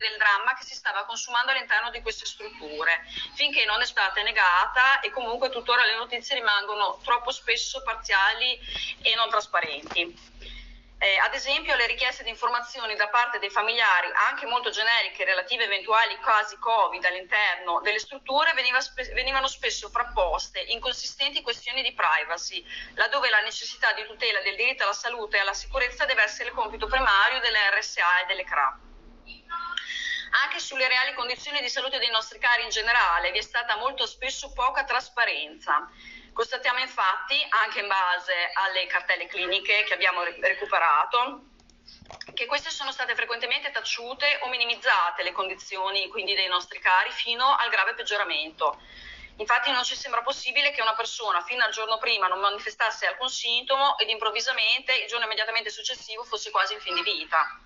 del dramma che si stava consumando all'interno di queste strutture, finché non è stata negata e comunque tuttora le notizie rimangono troppo spesso parziali e non trasparenti. Eh, ad esempio le richieste di informazioni da parte dei familiari, anche molto generiche relative a eventuali casi Covid all'interno delle strutture, veniva spe- venivano spesso frapposte inconsistenti questioni di privacy, laddove la necessità di tutela del diritto alla salute e alla sicurezza deve essere il compito primario delle RSA e delle CRA. Anche sulle reali condizioni di salute dei nostri cari in generale vi è stata molto spesso poca trasparenza. Constatiamo infatti, anche in base alle cartelle cliniche che abbiamo recuperato, che queste sono state frequentemente taciute o minimizzate le condizioni quindi dei nostri cari fino al grave peggioramento. Infatti non ci sembra possibile che una persona fino al giorno prima non manifestasse alcun sintomo ed improvvisamente il giorno immediatamente successivo fosse quasi in fin di vita.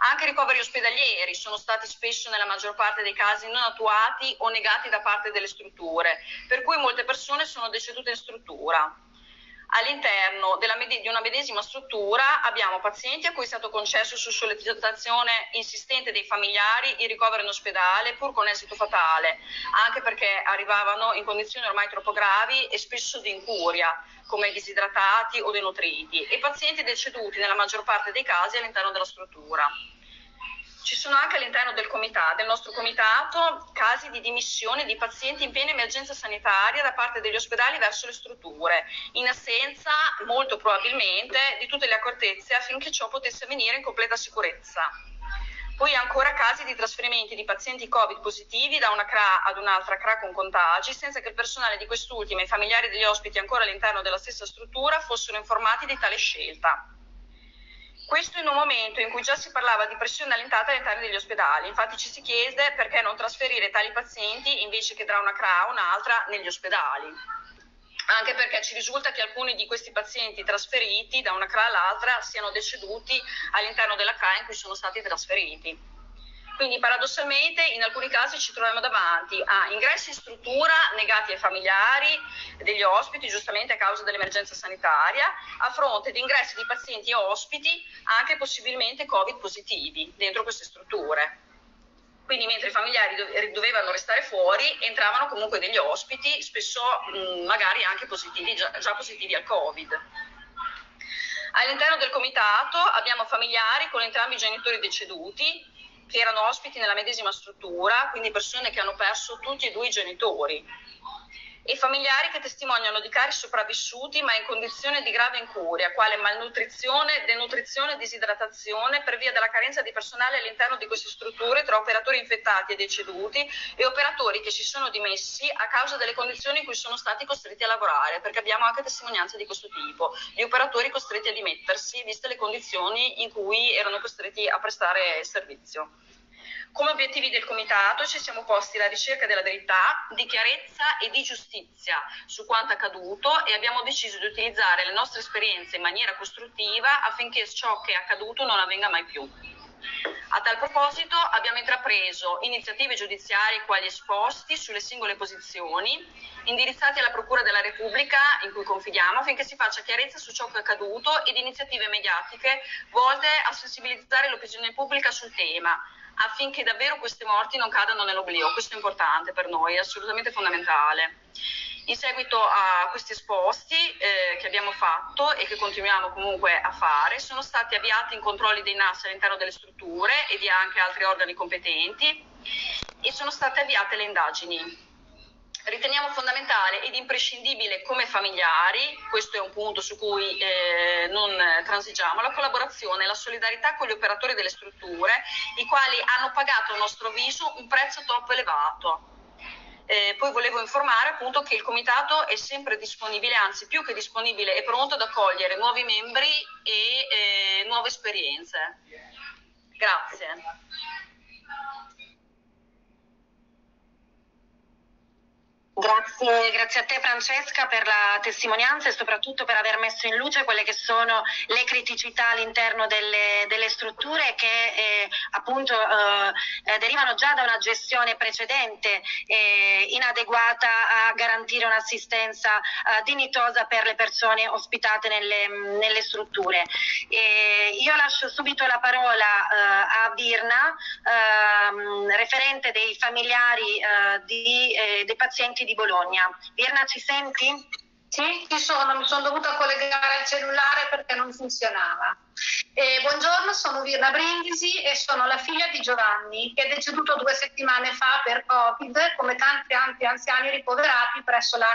Anche i ricoveri ospedalieri sono stati spesso nella maggior parte dei casi non attuati o negati da parte delle strutture, per cui molte persone sono decedute in struttura. All'interno med- di una medesima struttura abbiamo pazienti a cui è stato concesso su sollecitazione insistente dei familiari il ricovero in ospedale pur con esito fatale, anche perché arrivavano in condizioni ormai troppo gravi e spesso di incuria, come disidratati o denutriti, e pazienti deceduti nella maggior parte dei casi all'interno della struttura. Ci sono anche all'interno del, comitato, del nostro comitato casi di dimissione di pazienti in piena emergenza sanitaria da parte degli ospedali verso le strutture, in assenza molto probabilmente di tutte le accortezze affinché ciò potesse avvenire in completa sicurezza. Poi ancora casi di trasferimenti di pazienti Covid positivi da una CRA ad un'altra CRA con contagi, senza che il personale di quest'ultima e i familiari degli ospiti ancora all'interno della stessa struttura fossero informati di tale scelta. Questo in un momento in cui già si parlava di pressione allentata all'interno degli ospedali. Infatti ci si chiede perché non trasferire tali pazienti invece che tra una CRA o un'altra negli ospedali. Anche perché ci risulta che alcuni di questi pazienti trasferiti da una CRA all'altra siano deceduti all'interno della CRA in cui sono stati trasferiti. Quindi paradossalmente in alcuni casi ci troviamo davanti a ingressi in struttura negati ai familiari degli ospiti, giustamente a causa dell'emergenza sanitaria, a fronte di ingressi di pazienti e ospiti anche possibilmente Covid positivi dentro queste strutture. Quindi mentre i familiari dovevano restare fuori, entravano comunque degli ospiti, spesso mh, magari anche positivi, già, già positivi al Covid. All'interno del comitato abbiamo familiari con entrambi i genitori deceduti, che erano ospiti nella medesima struttura, quindi persone che hanno perso tutti e due i genitori e familiari che testimoniano di cari sopravvissuti ma in condizioni di grave incuria, quale malnutrizione, denutrizione e disidratazione per via della carenza di personale all'interno di queste strutture tra operatori infettati e deceduti e operatori che si sono dimessi a causa delle condizioni in cui sono stati costretti a lavorare, perché abbiamo anche testimonianze di questo tipo, di operatori costretti a dimettersi viste le condizioni in cui erano costretti a prestare servizio. Come obiettivi del Comitato ci siamo posti la ricerca della verità, di chiarezza e di giustizia su quanto accaduto e abbiamo deciso di utilizzare le nostre esperienze in maniera costruttiva affinché ciò che è accaduto non avvenga mai più. A tal proposito abbiamo intrapreso iniziative giudiziarie quali esposti sulle singole posizioni, indirizzati alla Procura della Repubblica in cui confidiamo affinché si faccia chiarezza su ciò che è accaduto ed iniziative mediatiche volte a sensibilizzare l'opinione pubblica sul tema, affinché davvero queste morti non cadano nell'oblio. Questo è importante per noi, è assolutamente fondamentale. In seguito a questi esposti eh, che abbiamo fatto e che continuiamo comunque a fare, sono stati avviati in controlli dei NAS all'interno delle strutture e di anche altri organi competenti e sono state avviate le indagini riteniamo fondamentale ed imprescindibile come familiari, questo è un punto su cui eh, non transigiamo, la collaborazione e la solidarietà con gli operatori delle strutture, i quali hanno pagato a nostro avviso un prezzo troppo elevato. Eh, poi volevo informare appunto che il comitato è sempre disponibile, anzi più che disponibile, è pronto ad accogliere nuovi membri e eh, nuove esperienze. Grazie. Grazie, grazie, a te Francesca per la testimonianza e soprattutto per aver messo in luce quelle che sono le criticità all'interno delle, delle strutture che eh, appunto eh, derivano già da una gestione precedente eh, inadeguata a garantire un'assistenza eh, dignitosa per le persone ospitate nelle, nelle strutture. io io lascio subito la parola uh, a Virna, uh, referente dei familiari di, eh, dei pazienti di Bologna. Virna, ci senti? Sì, ci sono, mi sono dovuta collegare al cellulare perché non funzionava. E buongiorno, sono Virna Brindisi e sono la figlia di Giovanni che è deceduto due settimane fa per Covid come tanti altri anziani ricoverati presso la